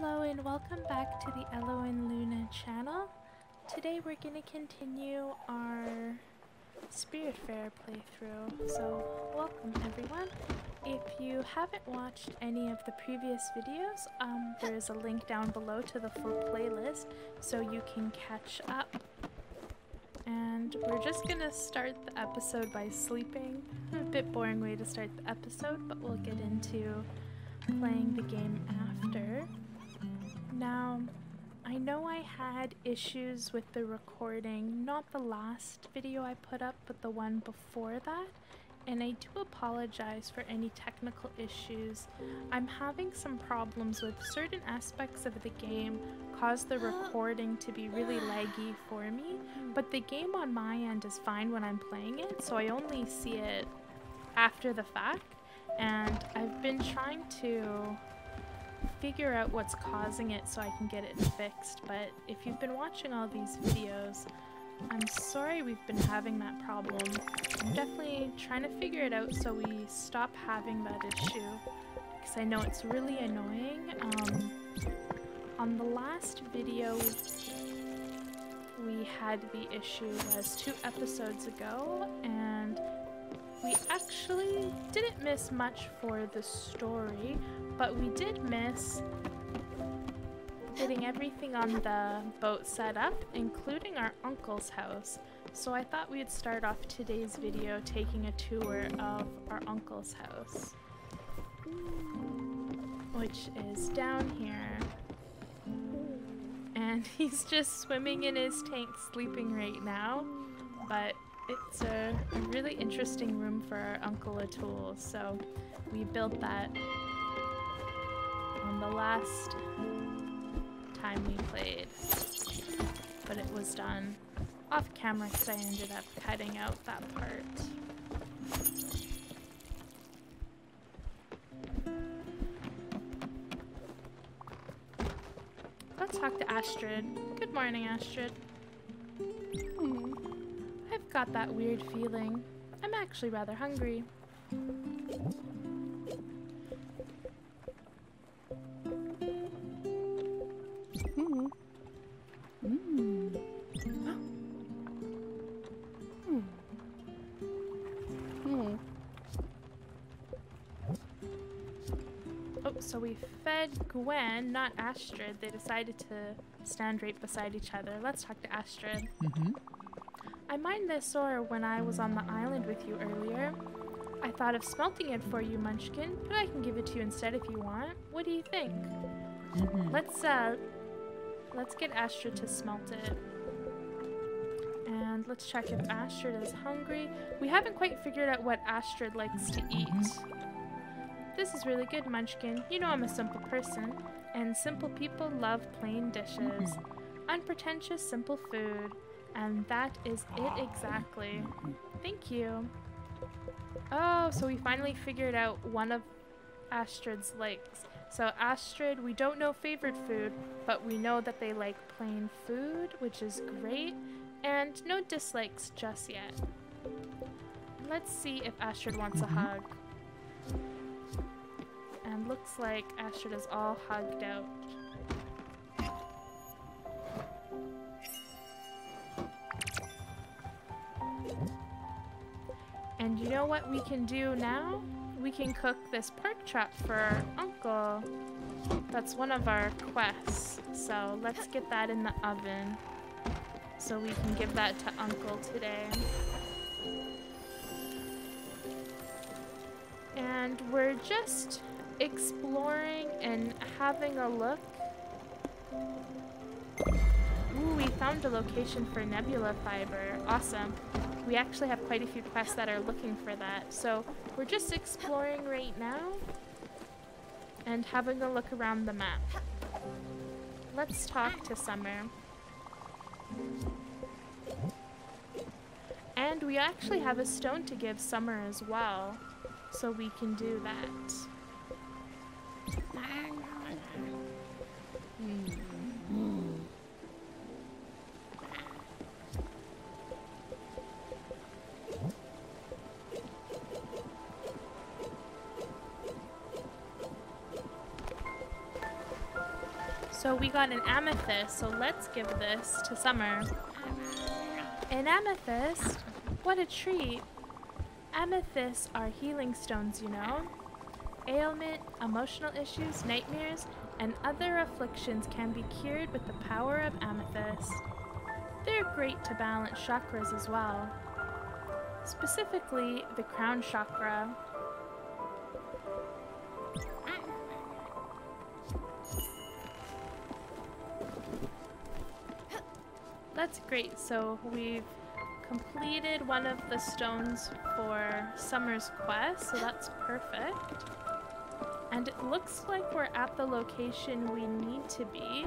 Hello and welcome back to the Elowyn Luna channel. Today we're going to continue our Spirit Fair playthrough, so welcome everyone. If you haven't watched any of the previous videos, um, there is a link down below to the full playlist so you can catch up. And we're just gonna start the episode by sleeping. A bit boring way to start the episode, but we'll get into playing the game after. Now, I know I had issues with the recording, not the last video I put up, but the one before that, and I do apologize for any technical issues. I'm having some problems with certain aspects of the game cause the recording to be really laggy for me, but the game on my end is fine when I'm playing it, so I only see it after the fact, and I've been trying to figure out what's causing it so I can get it fixed, but if you've been watching all these videos, I'm sorry we've been having that problem. I'm definitely trying to figure it out so we stop having that issue, because I know it's really annoying. Um, on the last video, we had the issue as two episodes ago, and we actually didn't miss much for the story, but we did miss getting everything on the boat set up, including our uncle's house. So I thought we'd start off today's video taking a tour of our uncle's house. Which is down here. And he's just swimming in his tank sleeping right now. But it's a, a really interesting room for our Uncle Atul, so we built that on the last time we played. But it was done off camera because I ended up cutting out that part. Let's talk to Astrid. Good morning, Astrid. I've got that weird feeling. I'm actually rather hungry. Mm. Mm. Mm. Oh, so we fed Gwen, not Astrid. They decided to stand right beside each other. Let's talk to Astrid. Mm-hmm. I mined this ore when I was on the island with you earlier. I thought of smelting it for you, Munchkin, but I can give it to you instead if you want. What do you think? Mm-hmm. Let's, uh, let's get Astrid to smelt it. And let's check if Astrid is hungry. We haven't quite figured out what Astrid likes to eat. This is really good, Munchkin. You know I'm a simple person, and simple people love plain dishes. Unpretentious, simple food. And that is it exactly. Thank you. Oh, so we finally figured out one of Astrid's likes. So Astrid, we don't know favorite food, but we know that they like plain food, which is great, and no dislikes just yet. Let's see if Astrid wants a Mhm. hug. And looks like Astrid is all hugged out. And you know what we can do now? We can cook this pork chop for our uncle. That's one of our quests. So let's get that in the oven so we can give that to uncle today. And we're just exploring and having a look. We found a location for nebula fiber. Awesome. We actually have quite a few quests that are looking for that. So we're just exploring right now and having a look around the map. Let's talk to Summer. And we actually have a stone to give Summer as well. So we can do that. An amethyst, so let's give this to Summer. An amethyst? What a treat. Amethysts are healing stones, you know. Ailment, emotional issues, nightmares, and other afflictions can be cured with the power of amethyst. They're great to balance chakras as well. Specifically, the crown chakra. That's great. So we've completed one of the stones for Summer's quest, so that's perfect. And it looks like we're at the location we need to be.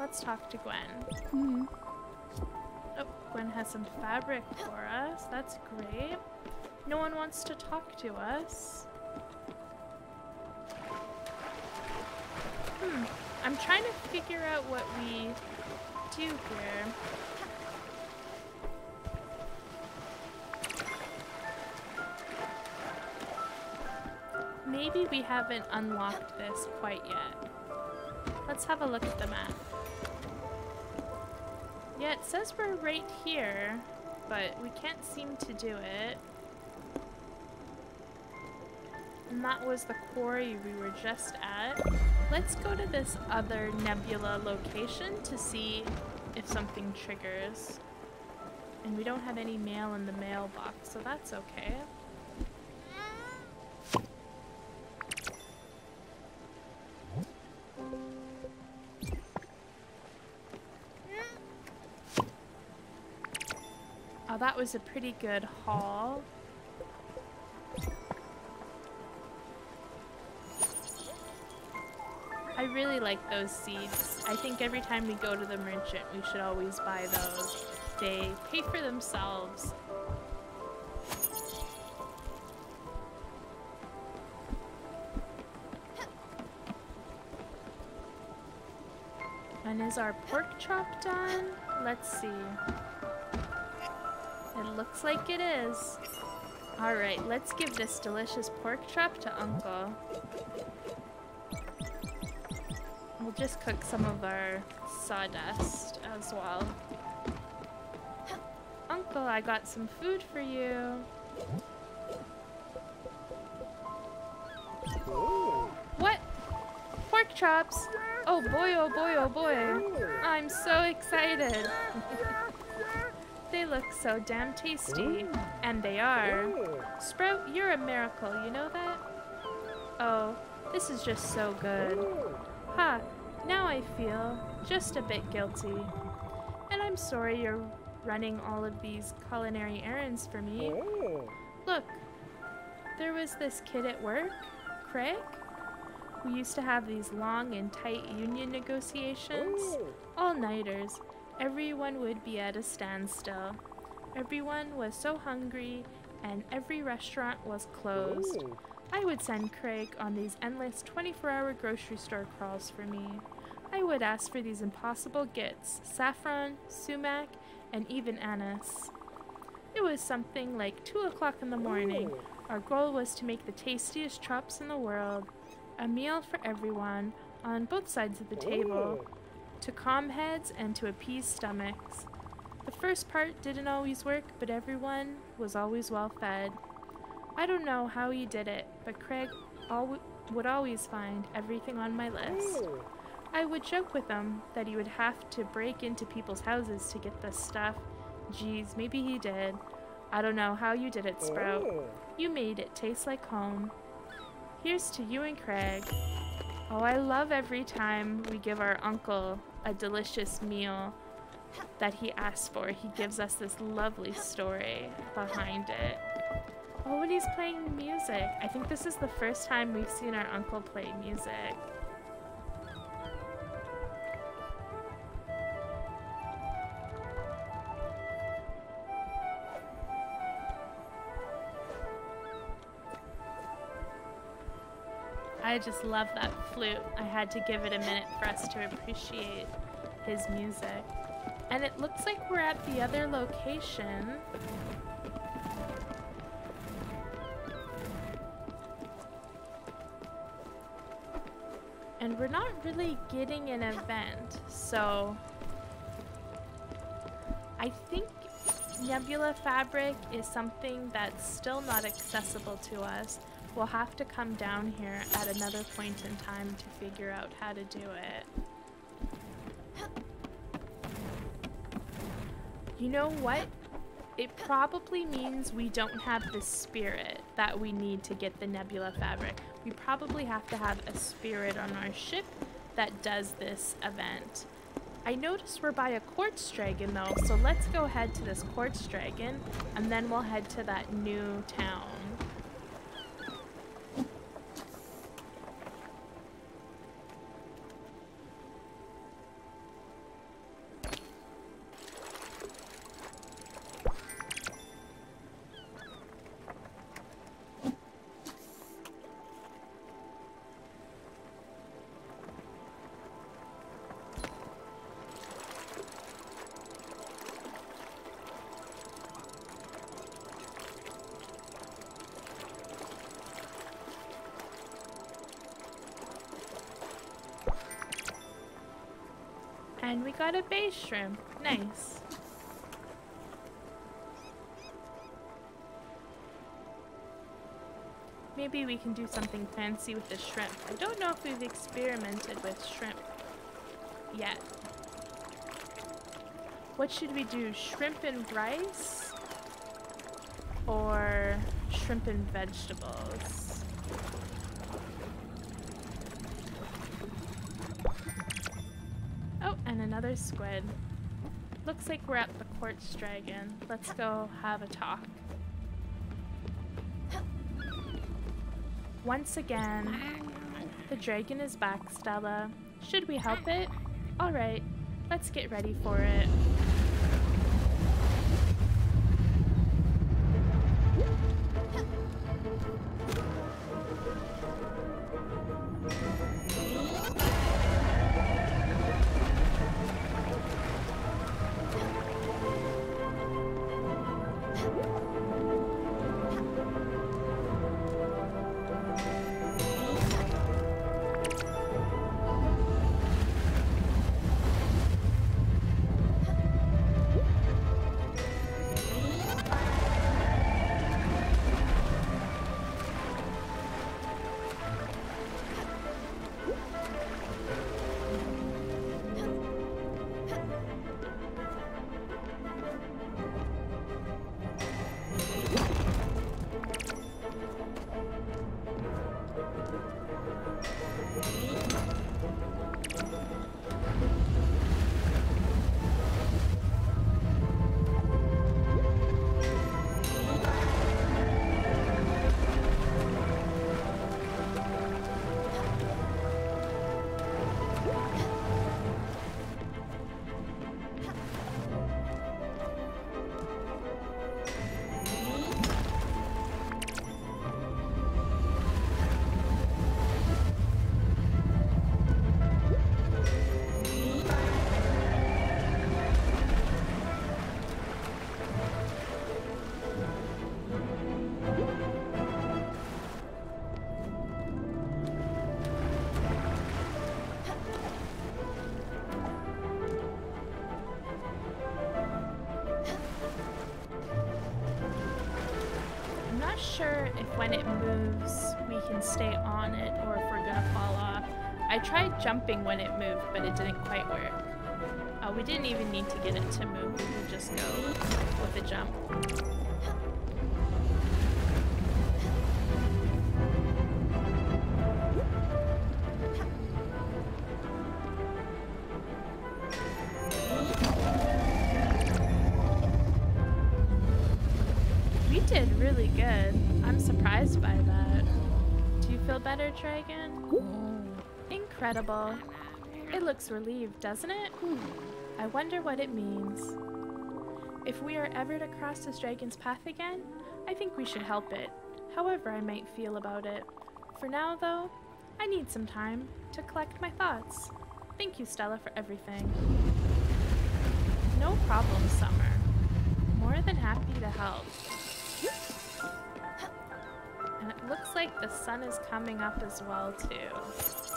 Let's talk to Gwen. Hmm. Oh, Gwen has some fabric for us. That's great. No one wants to talk to us. Hmm. I'm trying to figure out what we do here. Maybe we haven't unlocked this quite yet. Let's have a look at the map. Yeah, it says we're right here, but we can't seem to do it. And that was the quarry we were just at. Let's go to this other nebula location to see if something triggers. And we don't have any mail in the mailbox, so that's okay. Oh, that was a pretty good haul. Really like those seeds. I think every time we go to the merchant, we should always buy those. They pay for themselves. And is our pork chop done? Let's see. It looks like it is. Alright, let's give this delicious pork chop to Uncle. We'll just cook some of our sawdust as well. Uncle, I got some food for you. What? Pork chops? Oh boy, oh boy, oh boy. I'm so excited. they look so damn tasty. And they are. Sprout, you're a miracle, you know that? Oh, this is just so good. Ha, now I feel just a bit guilty. And I'm sorry you're running all of these culinary errands for me. Look, there was this kid at work, Craig. We used to have these long and tight union negotiations, oh. all-nighters. Everyone would be at a standstill. Everyone was so hungry and every restaurant was closed. Oh. I would send Craig on these endless 24-hour grocery store crawls for me. I would ask for these impossible gits, saffron, sumac, and even anise. It was something like 2 o'clock in the morning. Our goal was to make the tastiest chops in the world. A meal for everyone, on both sides of the table, to calm heads and to appease stomachs. The first part didn't always work, but everyone was always well fed. I don't know how he did it, but Craig al would always find everything on my list. I would joke with him that he would have to break into people's houses to get the stuff. Geez, maybe he did. I don't know how you did it, Sprout. Oh. You made it taste like home. Here's to you and Craig. Oh, I love every time we give our uncle a delicious meal that he asked for. He gives us this lovely story behind it. Oh, and he's playing music. I think this is the first time we've seen our uncle play music. I just love that flute. I had to give it a minute for us to appreciate his music. And it looks like we're at the other location. We're not really getting an event, so I think Nebula Fabric is something that's still not accessible to us. We'll have to come down here at another point in time to figure out how to do it. You know what? It probably means we don't have the spirit that we need to get the Nebula Fabric. We probably have to have a spirit on our ship that does this event. I noticed we're by a quartz dragon though, so let's go head to this quartz dragon and then we'll head to that new town. Got a base shrimp. Nice. Maybe we can do something fancy with the shrimp. I don't know if we've experimented with shrimp yet. What should we do? Shrimp and rice? Or shrimp and vegetables? Another squid. Looks like we're at the quartz dragon. Let's go have a talk. Once again, the dragon is back, Stella. Should we help it? Alright, let's get ready for it. Sure if when it moves we can stay on it or if we're gonna fall off. I tried jumping when it moved, but it didn't quite work. Oh, we didn't even need to get it to move. We just go with a jump. Incredible. It looks relieved, doesn't it? I wonder what it means. If we are ever to cross this dragon's path again, I think we should help it, however I might feel about it. For now, though, I need some time to collect my thoughts. Thank you, Stella, for everything. No problem, Summer. More than happy to help. And it looks like the sun is coming up as well, too.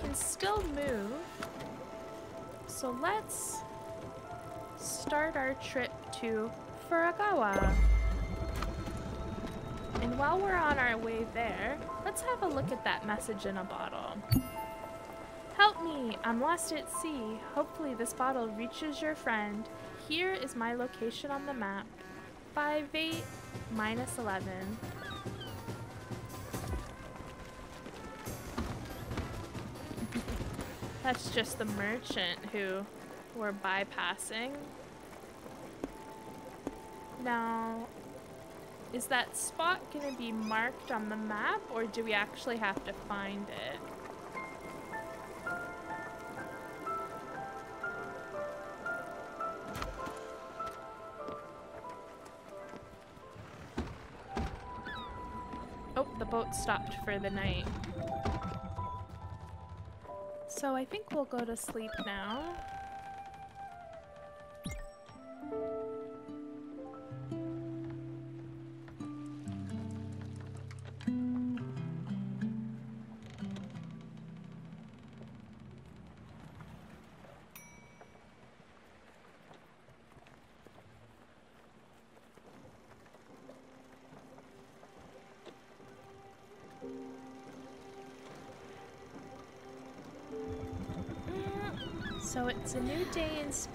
Can still move. So let's start our trip to Furogawa. And while we're on our way there, let's have a look at that message in a bottle. Help me! I'm lost at sea. Hopefully this bottle reaches your friend. Here is my location on the map. 5, 8, minus 11. That's just the merchant who we're bypassing. Now, is that spot going to be marked on the map or do we actually have to find it? Oh, the boat stopped for the night. So I think we'll go to sleep now.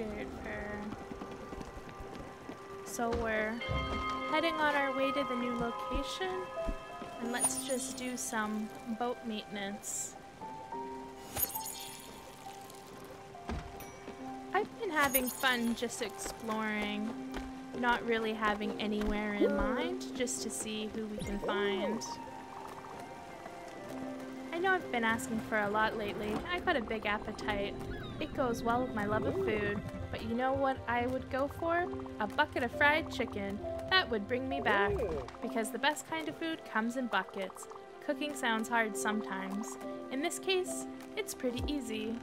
In So we're heading on our way to the new location. And let's just do some boat maintenance. I've been having fun just exploring, not really having anywhere in mind, just to see who we can find. Know I've been asking for a lot lately. I've got a big appetite. It goes well with my love of food. But you know what I would go for? A bucket of fried chicken. That would bring me back. Because the best kind of food comes in buckets. Cooking sounds hard sometimes. In this case, it's pretty easy.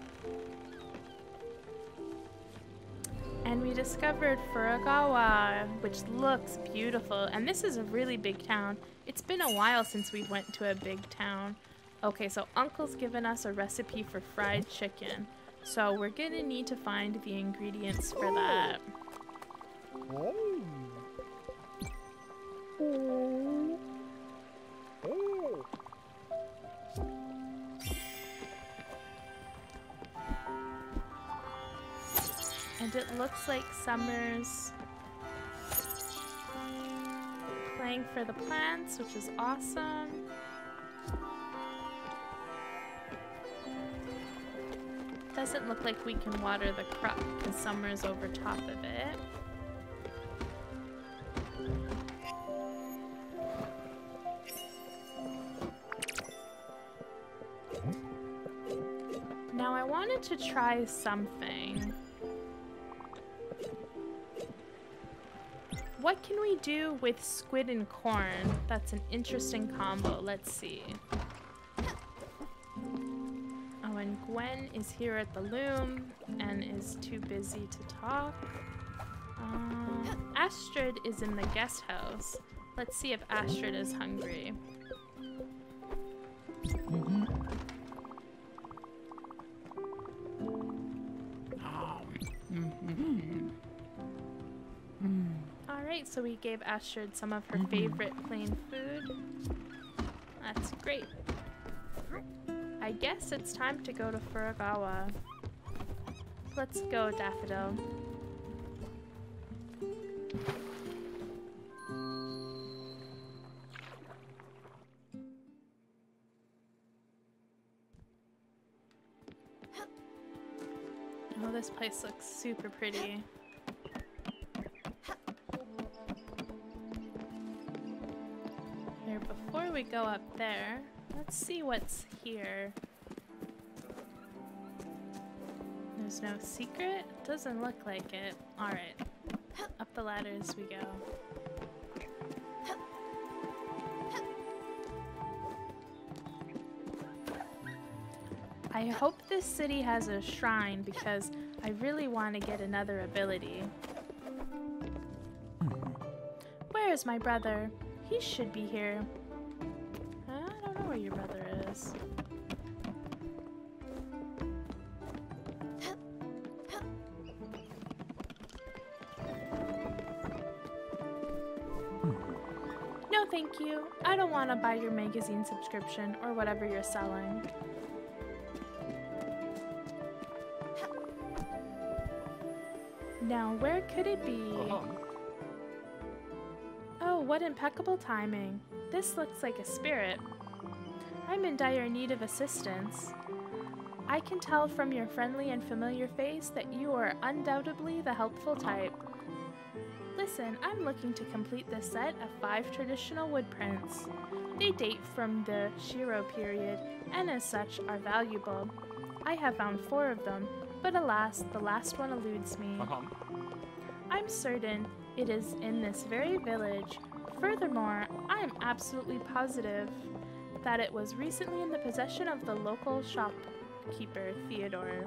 And we discovered Furogawa, which looks beautiful. And this is a really big town. It's been a while since we went to a big town. Okay, so Uncle's given us a recipe for fried chicken. So we're gonna need to find the ingredients for that. And it looks like Summer's playing for the plants, which is awesome. Doesn't look like we can water the crop because summer's over top of it. Now I wanted to try something. What can we do with squid and corn? That's an interesting combo. Let's see. Gwen is here at the loom and is too busy to talk. Uh, Astrid is in the guest house. Let's see if Astrid is hungry. Alright, so we gave Astrid some of her favorite plain food. That's great. I guess it's time to go to Furogawa. Let's go, Daffodil. Oh, this place looks super pretty. Here, before we go up there, Let's see what's here. There's no secret? Doesn't look like it. Alright. Up the ladder as we go. I hope this city has a shrine because I really want to get another ability. Hmm. Where is my brother? He should be here your. No, thank you. I don't want to buy your magazine subscription or whatever you're selling. Now, where could it be? Uh-huh. Oh, what impeccable timing. This looks like a spirit. I'm in dire need of assistance. I can tell from your friendly and familiar face that you are undoubtedly the helpful type. Listen, I'm looking to complete this set of five traditional wood prints. They date from the Shiro period and as such are valuable. I have found four of them, but alas, the last one eludes me. Uh-huh. I'm certain it is in this very village. Furthermore, I am absolutely positive that it was recently in the possession of the local shopkeeper, Theodore.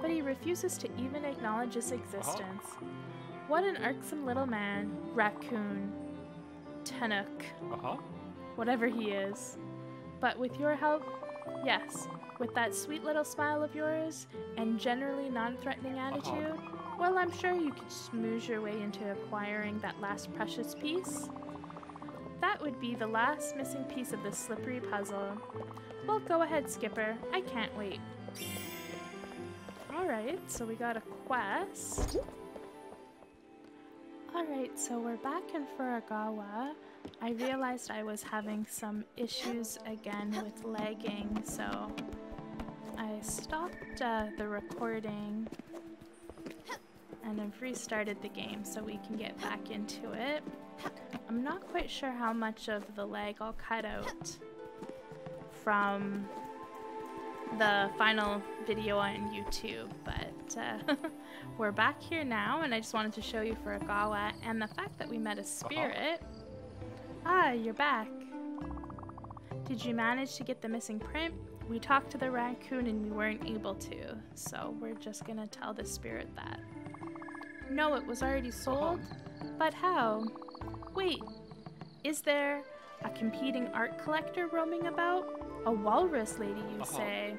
But he refuses to even acknowledge its existence. What an irksome little man, raccoon, tanuki, Uh-huh. whatever he is. But with your help, yes, with that sweet little smile of yours and generally non threatening attitude, well, I'm sure you could smooth your way into acquiring that last precious piece. That would be the last missing piece of this slippery puzzle. Well, go ahead, Skipper. I can't wait. Alright, so we got a quest. Alright, so we're back in Furogawa. I realized I was having some issues again with lagging, so I stopped uh, the recording and I've restarted the game so we can get back into it. I'm not quite sure how much of the leg I'll cut out from the final video on YouTube, but uh, we're back here now, and I just wanted to show you Furogawa and the fact that we met a spirit. Ah, you're back. Did you manage to get the missing print? We talked to the raccoon and we weren't able to, so we're just gonna tell the spirit that. No, it was already sold? But how? Wait, is there a competing art collector roaming about? A walrus lady, you Uh-huh. say?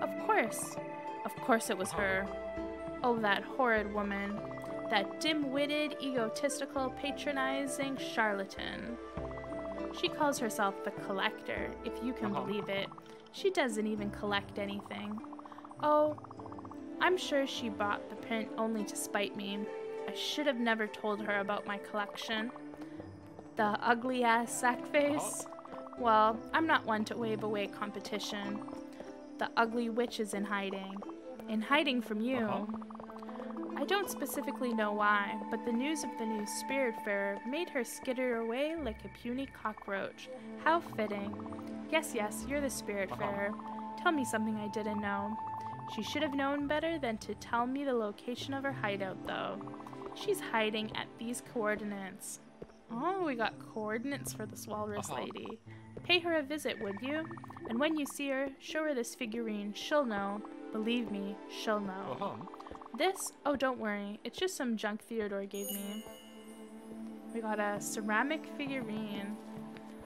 Of course. Of course it was her. Oh, that horrid woman. That dim witted, egotistical, patronizing charlatan. She calls herself the collector, if you can Uh-huh. believe it. She doesn't even collect anything. Oh, I'm sure she bought the print only to spite me. I should have never told her about my collection. The ugly ass sack face? Well, I'm not one to wave away competition. The ugly witch is in hiding. In hiding from you. Uh-huh. I don't specifically know why, but the news of the new spirit fair made her skitter away like a puny cockroach. How fitting. Yes, yes, you're the spirit Uh-huh. Tell me something I didn't know. She should have known better than to tell me the location of her hideout, though. She's hiding at these coordinates. Oh, we got coordinates for this walrus Uh-huh. lady. Pay her a visit, would you? And when you see her, show her this figurine. She'll know. Believe me, she'll know. Uh-huh. This? Oh, don't worry. It's just some junk Theodore gave me. We got a ceramic figurine.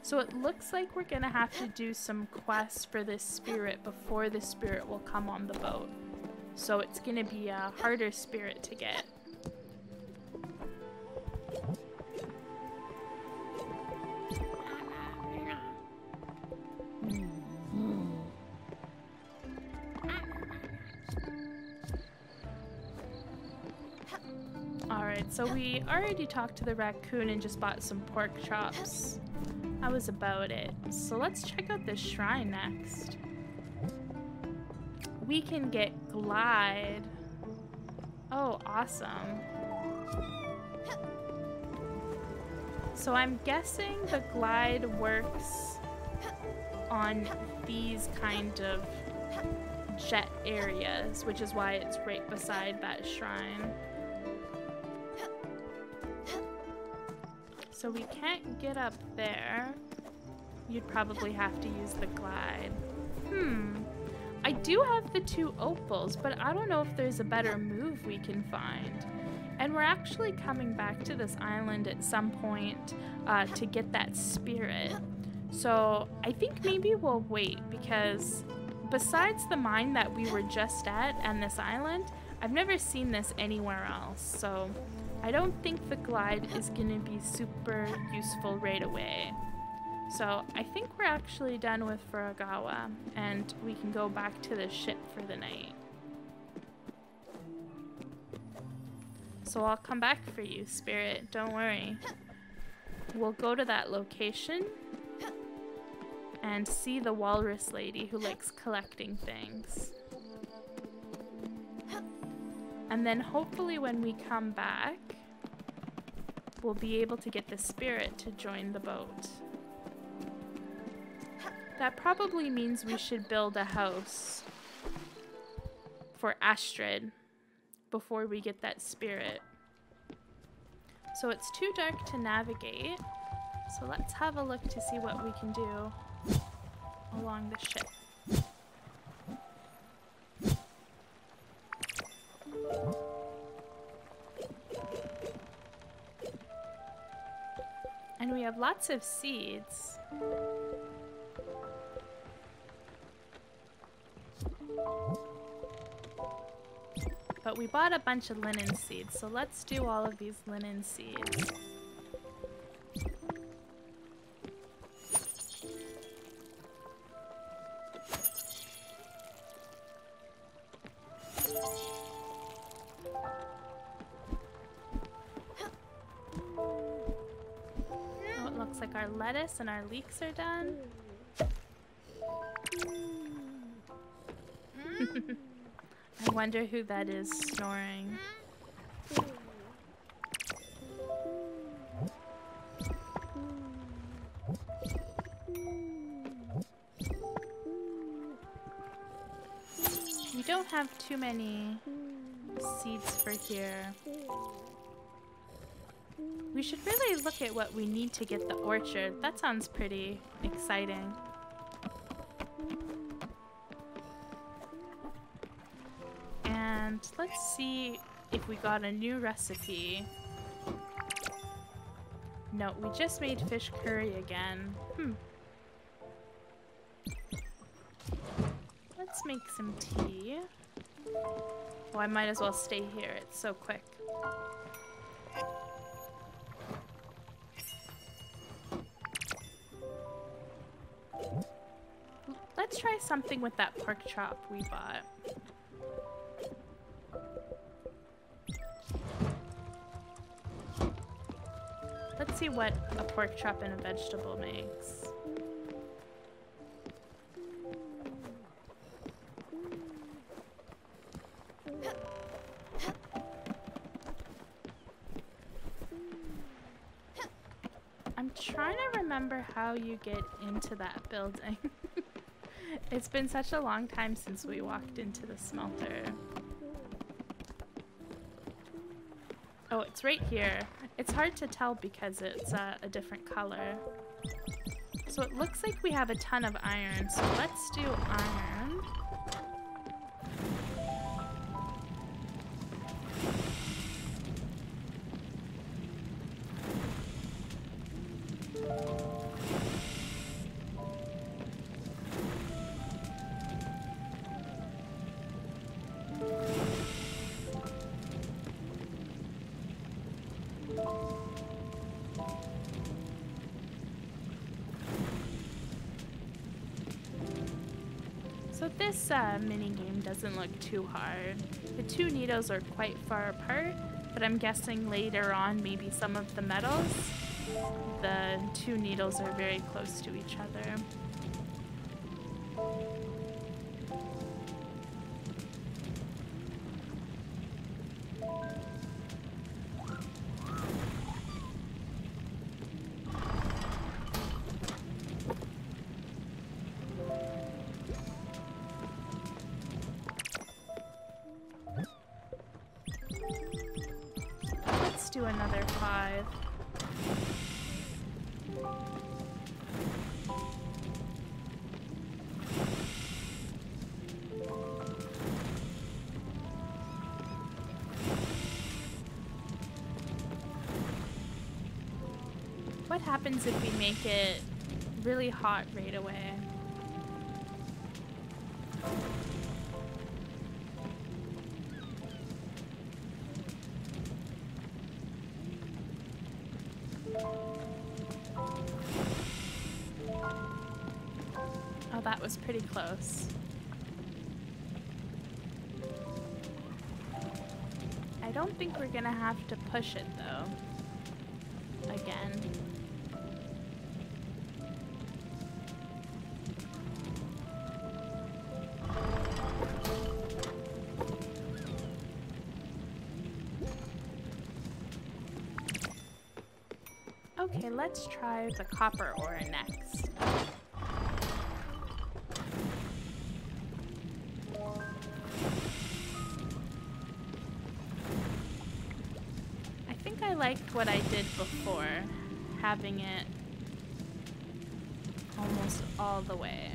So it looks like we're gonna have to do some quests for this spirit before the spirit will come on the boat. So it's gonna be a harder spirit to get. So we already talked to the raccoon and just bought some pork chops. That was about it. So let's check out this shrine next. We can get glide. Oh, awesome. So I'm guessing the glide works on these kind of jet areas, which is why it's right beside that shrine. So we can't get up there. You'd probably have to use the glide. Hmm. I do have the two opals, but I don't know if there's a better move we can find. And we're actually coming back to this island at some point uh, to get that spirit. So I think maybe we'll wait because besides the mine that we were just at and this island, I've never seen this anywhere else. So I don't think the glide is going to be super useful right away. So I think we're actually done with Furogawa and we can go back to the ship for the night. So I'll come back for you, Spirit. Don't worry. We'll go to that location and see the walrus lady who likes collecting things. And then hopefully when we come back, we'll be able to get the spirit to join the boat. That probably means we should build a house for Astrid before we get that spirit. So it's too dark to navigate. So let's have a look to see what we can do along the ship. And we have lots of seeds. But we bought a bunch of linen seeds, so let's do all of these linen seeds. Lettuce and our leeks are done. Hmm. I wonder who that is snoring. We don't have too many seeds for here. We should really look at what we need to get the orchard. That sounds pretty exciting. And let's see if we got a new recipe. No, we just made fish curry again. Hmm. Let's make some tea. Oh, I might as well stay here. It's so quick. Let's try something with that pork chop we bought. Let's see what a pork chop and a vegetable makes. I'm trying to remember how you get into that building. it's been such a long time since we walked into the smelter. Oh, it's right here. It's hard to tell because it's uh, a different color. So it looks like we have a ton of iron, so let's do iron. Doesn't look too hard. The two needles are quite far apart, but I'm guessing later on maybe some of the metals, the two needles are very close to each other. Happens if we make it really hot right away. Oh, that was pretty close. I don't think we're gonna have to push it Okay, let's try the copper ore next. I think I liked what I did before, having it almost all the way.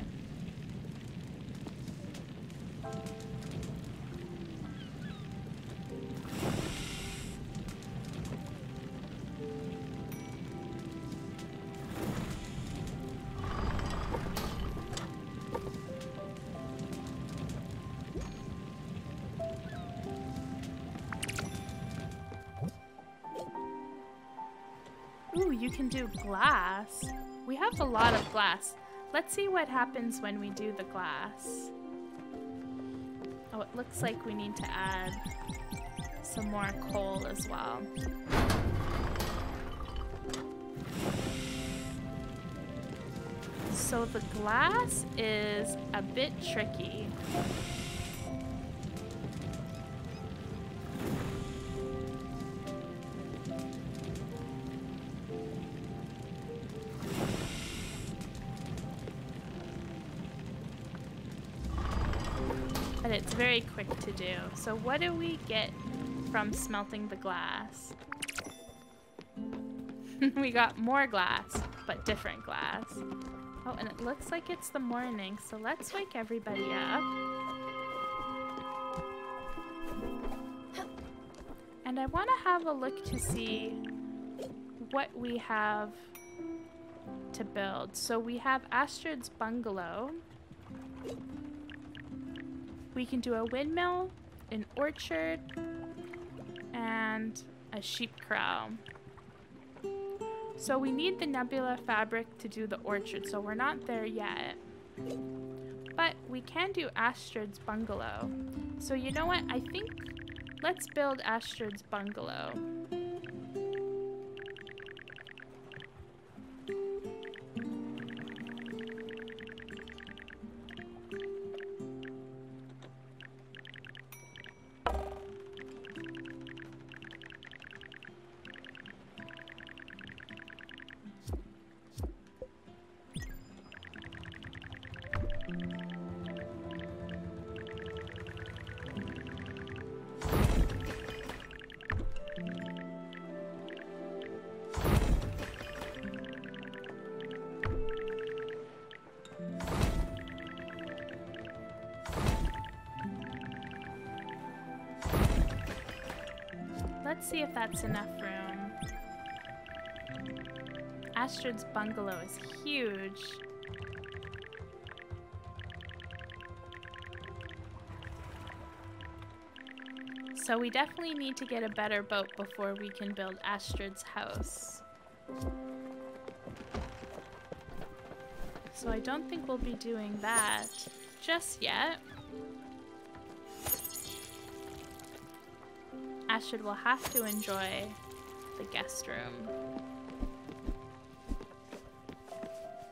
Glass. We have a lot of glass. Let's see what happens when we do the glass. Oh, it looks like we need to add some more coal as well. So the glass is a bit tricky. Do. So what do we get from smelting the glass? we got more glass, but different glass. Oh, and it looks like it's the morning, so let's wake everybody up. And I want to have a look to see what we have to build. So we have Astrid's bungalow. We can do a windmill, an orchard, and a sheep corral. So we need the nebula fabric to do the orchard, so we're not there yet. But we can do Astrid's bungalow. So you know what? I think let's build Astrid's bungalow. That's enough room. Astrid's bungalow is huge. So we definitely need to get a better boat before we can build Astrid's house. So I don't think we'll be doing that just yet. Astrid will have to enjoy the guest room.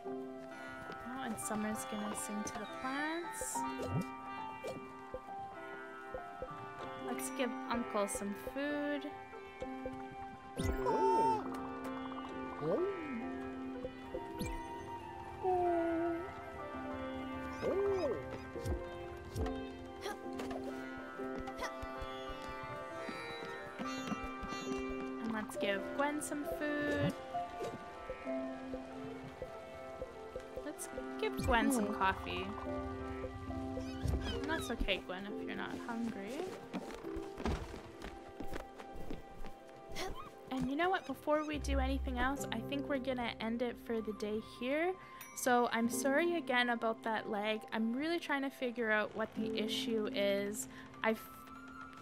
Oh, and Summer's gonna sing to the plants. Let's give Uncle some food. Give Gwen some food. Let's give Gwen some coffee. And that's okay, Gwen, if you're not hungry. And you know what? Before we do anything else, I think we're gonna end it for the day here. So I'm sorry again about that lag. I'm really trying to figure out what the issue is. I've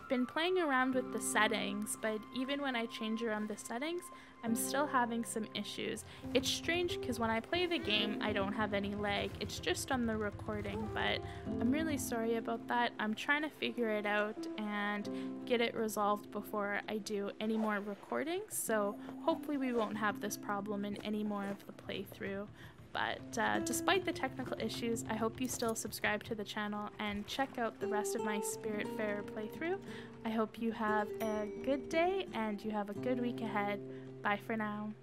been playing around with the settings, but even when I change around the settings, I'm still having some issues. It's strange because when I play the game, I don't have any lag. It's just on the recording, but I'm really sorry about that. I'm trying to figure it out and get it resolved before I do any more recordings, so hopefully we won't have this problem in any more of the playthrough. But uh, despite the technical issues, I hope you still subscribe to the channel and check out the rest of my Spiritfarer playthrough. I hope you have a good day and you have a good week ahead. Bye for now.